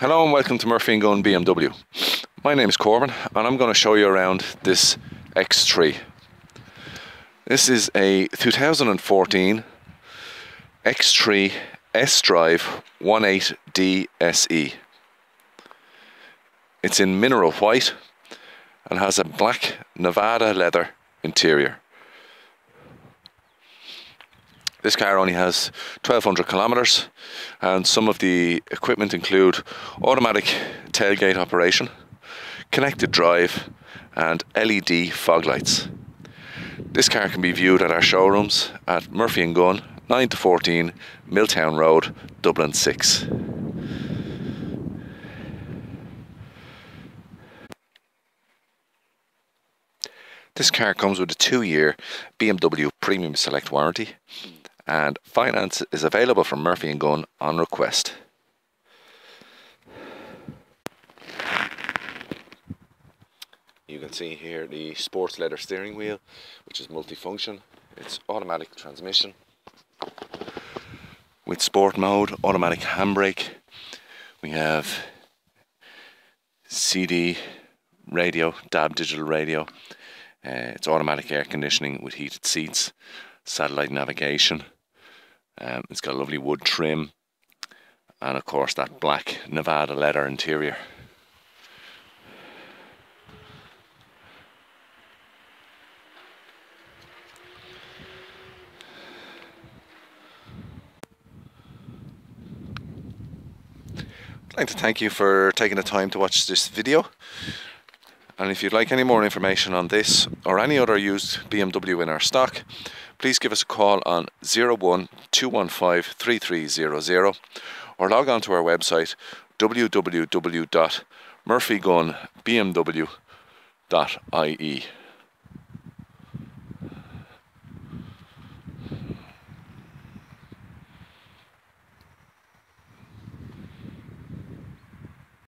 Hello and welcome to Murphy & Gunn BMW. My name is Corban and I'm going to show you around this X3. This is a 2014 X3 S-Drive 18D SE. It's in mineral white and has a black Nevada leather interior. This car only has 1200 kilometers and some of the equipment include automatic tailgate operation, connected drive and LED fog lights. This car can be viewed at our showrooms at Murphy & Gunn, 9 to 14 Milltown Road, Dublin 6. This car comes with a two-year BMW Premium Select warranty and finance is available from Murphy & Gunn on request. You can see here the sports leather steering wheel which is multifunction. It's automatic transmission with sport mode, automatic handbrake. We have CD radio, DAB digital radio. Uh, it's automatic air conditioning with heated seats, satellite navigation. Um, it's got a lovely wood trim and of course that black Nevada leather interior. I'd like to thank you for taking the time to watch this video and if you'd like any more information on this or any other used BMW in our stock please give us a call on 01 215 3300 or log on to our website www.murphygunnbmw.ie.